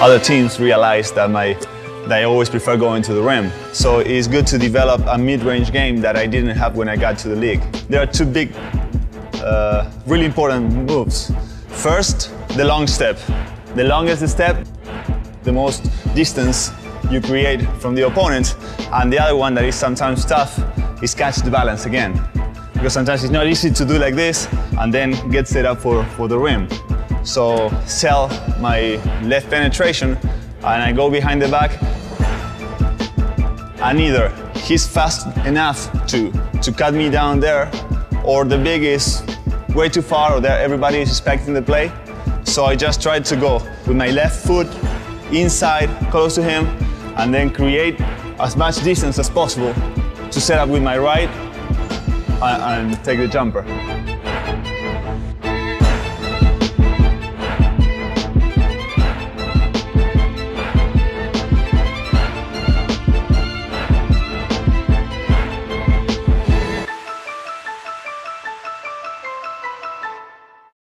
other teams realize that my that I always prefer going to the rim. So it's good to develop a mid-range game that I didn't have when I got to the league. There are two big, uh, really important moves. First, the long step. The longest step, the most distance you create from the opponent. And the other one that is sometimes tough is catch the balance again. Because sometimes it's not easy to do like this and then get set up for, for the rim. So sell my left penetration and I go behind the back and either he's fast enough to, to cut me down there or the big is way too far or there everybody is expecting the play. So I just tried to go with my left foot inside, close to him, and then create as much distance as possible to set up with my right and, and take the jumper.